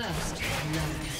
First love.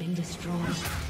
Been destroyed.